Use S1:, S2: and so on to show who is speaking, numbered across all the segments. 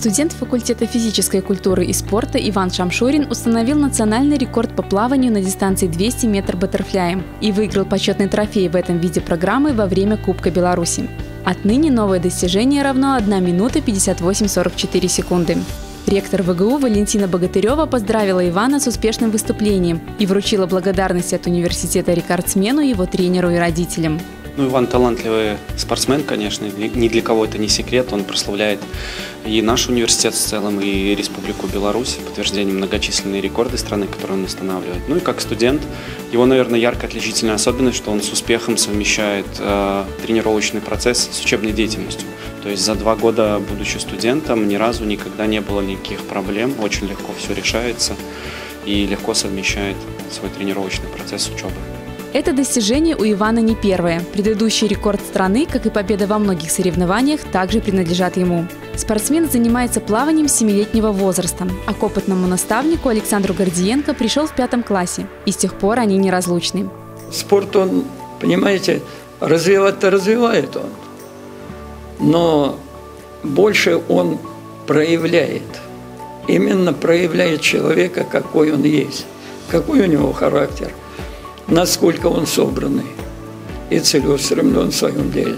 S1: Студент факультета физической культуры и спорта Иван Шамшурин установил национальный рекорд по плаванию на дистанции 200 метров баттерфляем и выиграл почетный трофей в этом виде программы во время Кубка Беларуси. Отныне новое достижение равно 1 минута 58-44 секунды. Ректор ВГУ Валентина Богатырева поздравила Ивана с успешным выступлением и вручила благодарность от университета рекордсмену, его тренеру и родителям.
S2: Ну, Иван талантливый спортсмен, конечно, ни для кого это не секрет. Он прославляет и наш университет в целом, и Республику Беларусь, подтверждением многочисленные рекорды страны, которые он устанавливает. Ну и как студент, его, наверное, ярко отличительная особенность, что он с успехом совмещает э, тренировочный процесс с учебной деятельностью. То есть за два года, будучи студентом, ни разу никогда не было никаких проблем, очень легко все решается и легко совмещает свой тренировочный процесс с учебой.
S1: Это достижение у Ивана не первое. Предыдущий рекорд страны, как и победа во многих соревнованиях, также принадлежат ему. Спортсмен занимается плаванием с 7-летнего возраста, а к опытному наставнику Александру Гордиенко пришел в пятом классе, и с тех пор они неразлучны.
S3: Спорт, он, понимаете, развивать-то развивает он, но больше он проявляет, именно проявляет человека, какой он есть, какой у него характер – насколько он собранный и целеустремлен в своем деле.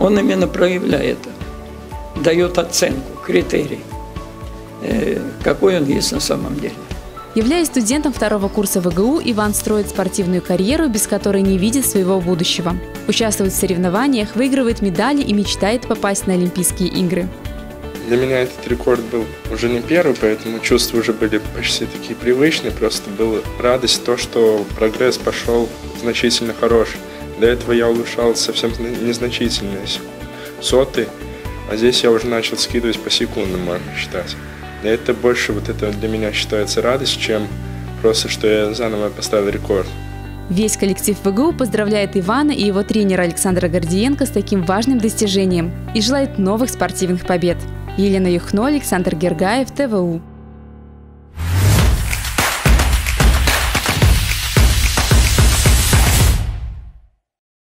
S3: Он именно проявляет это, дает оценку, критерий, э, какой он есть на самом деле.
S1: Являясь студентом второго курса ВГУ, Иван строит спортивную карьеру, без которой не видит своего будущего. Участвует в соревнованиях, выигрывает медали и мечтает попасть на Олимпийские игры.
S4: Для меня этот рекорд был уже не первый, поэтому чувства уже были почти такие привычные. Просто была радость то, что прогресс пошел значительно хороший. До этого я улучшал совсем незначительные соты, а здесь я уже начал скидывать по секундам, можно считать. И это больше вот это для меня считается радость, чем просто, что я заново поставил рекорд.
S1: Весь коллектив ВГУ поздравляет Ивана и его тренера Александра Гордиенко с таким важным достижением и желает новых спортивных побед. Елена Юхно, Александр Гергаев, ТВУ.